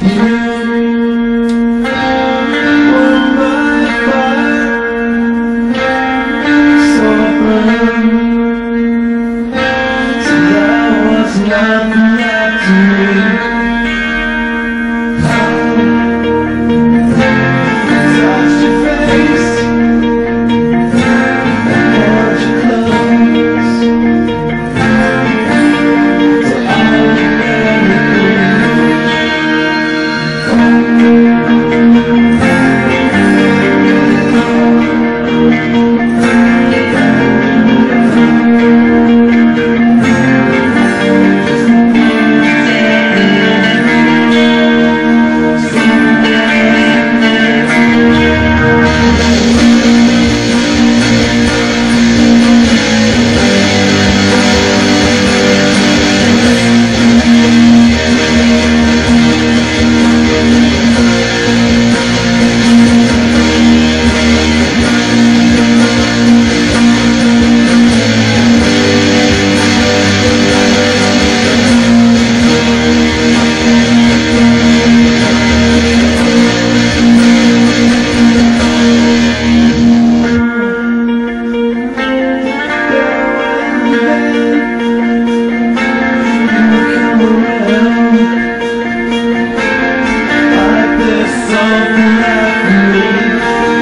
Mm-hmm. soul me.